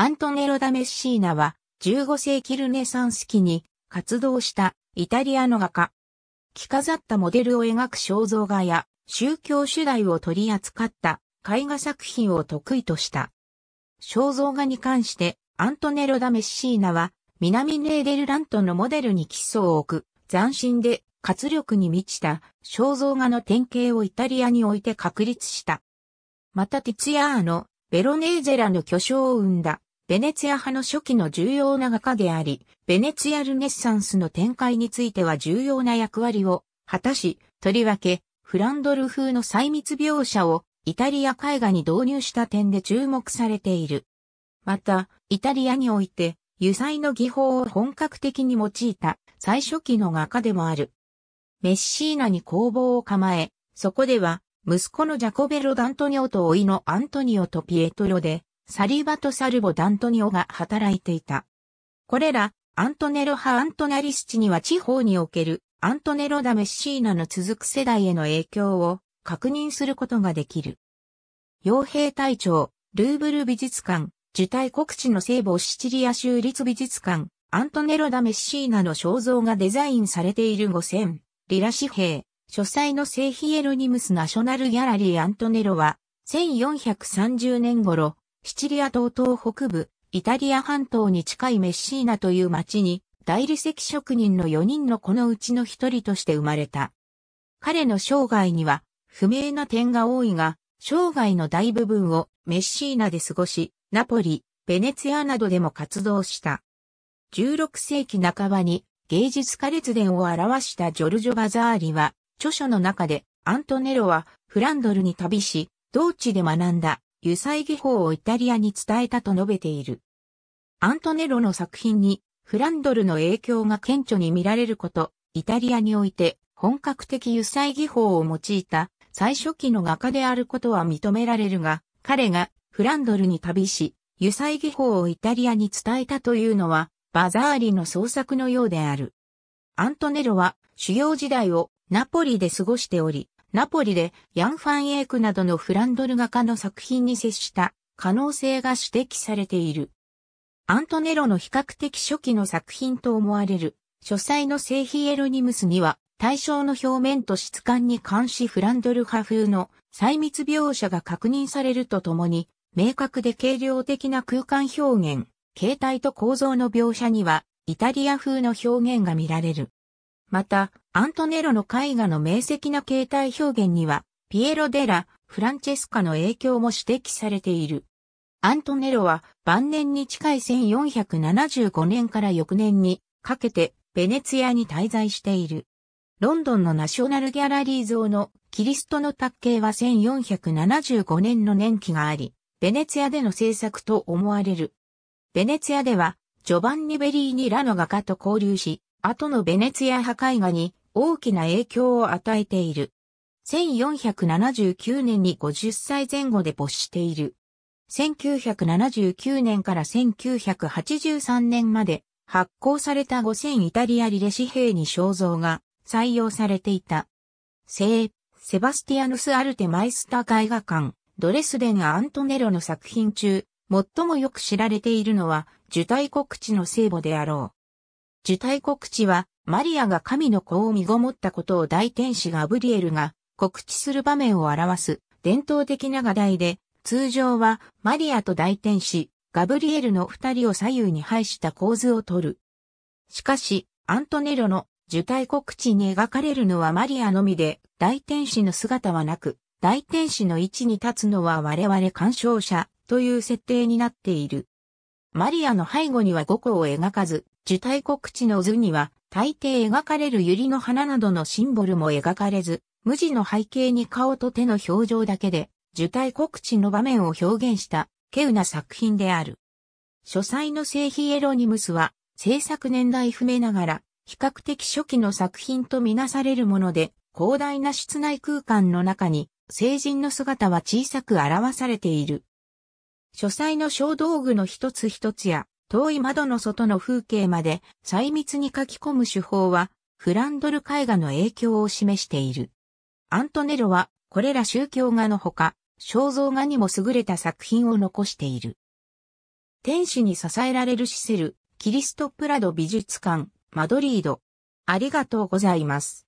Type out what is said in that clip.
アントネロ・ダ・メッシーナは15世紀ルネサンス期に活動したイタリアの画家。着飾ったモデルを描く肖像画や宗教主題を取り扱った絵画作品を得意とした。肖像画に関してアントネロ・ダ・メッシーナは南ネーデルラントのモデルに基礎を置く斬新で活力に満ちた肖像画の典型をイタリアにおいて確立した。またティツィアーノ、ベロネーゼラの巨匠を生んだベネツィア派の初期の重要な画家であり、ベネツィアルネッサンスの展開については重要な役割を果たし、とりわけフランドル風の細密描写をイタリア絵画に導入した点で注目されている。また、イタリアにおいて油彩の技法を本格的に用いた最初期の画家でもある。メッシーナに工房を構え、そこでは息子のジャコベロ・ダントニオと甥のアントニオとピエトロでサリバとサルボ・ダントニオが働いていた。これら、アントネロ派アントナリスチには地方におけるアントネロ・ダ・メッシーナの続く世代への影響を確認することができる。傭兵隊長、ルーブル美術館、受胎国地の聖母シチリア州立美術館、アントネロ・ダ・メッシーナの肖像がデザインされている5000、リラ紙幣、書斎の聖ヒエロニムスナショナルギャラリーアントネロは、1430年頃、シチリア島東北部、イタリア半島に近いメッシーナという町に、大理石職人の4人の子のうちの一人として生まれた。彼の生涯には不明な点が多いが、生涯の大部分をメッシーナで過ごし、ナポリ、ベネツィアなどでも活動した。16世紀半ばに芸術家列伝を表したジョルジョ・バザーリは、著書の中でアントネロはフランドルに旅し、同地で学んだ油彩技法をイタリアに伝えたと述べている。アントネロの作品にフランドルの影響が顕著に見られること、イタリアにおいて本格的油彩技法を用いた最初期の画家であることは認められるが、彼がフランドルに旅し、油彩技法をイタリアに伝えたというのは、バザーリの創作のようである。アントネロは修行時代をナポリで過ごしており、ナポリでヤン・ファン・エークなどのフランドル画家の作品に接した可能性が指摘されている。アントネロの比較的初期の作品と思われる書斎の聖ヒエロニムスには対象の表面と質感に監視フランドル派風の細密描写が確認されるとともに明確で軽量的な空間表現、形態と構造の描写にはイタリア風の表現が見られる。また、アントネロの絵画の明晰な形態表現には、ピエロ・デラ、フランチェスカの影響も指摘されている。アントネロは晩年に近い1475年から翌年にかけてベネツィアに滞在している。ロンドンのナショナルギャラリー像のキリストの卓形は1475年の年季があり、ベネツィアでの制作と思われる。ベネツィアではジョバンニ・ベリーニらの画家と交流し、後のベネツィア破壊画に大きな影響を与えている。1479年に50歳前後で没している。1979年から1983年まで発行された5000イタリアリレ紙幣に肖像が採用されていた。聖、セバスティアヌス・アルテ・マイスター絵画館、ドレスデン・アントネロの作品中、最もよく知られているのは、受胎告知の聖母であろう。受胎告知は、マリアが神の子を身ごもったことを大天使ガブリエルが告知する場面を表す伝統的な画題で、通常はマリアと大天使、ガブリエルの二人を左右に配した構図をとる。しかし、アントネロの受胎告知に描かれるのはマリアのみで、大天使の姿はなく、大天使の位置に立つのは我々鑑賞者という設定になっている。マリアの背後には五個を描かず、受胎告知の図には、大抵描かれる百合の花などのシンボルも描かれず、無地の背景に顔と手の表情だけで、受胎告知の場面を表現した、稀有な作品である。書斎の聖ヒエロニムスは、制作年代不明ながら、比較的初期の作品とみなされるもので、広大な室内空間の中に、聖人の姿は小さく表されている。書斎の小道具の一つ一つや、遠い窓の外の風景まで細密に書き込む手法は、フランドル絵画の影響を示している。アントネロは、これら宗教画のほか、肖像画にも優れた作品を残している。天使に支えられるシセル、キリストプラド美術館、マドリード。ありがとうございます。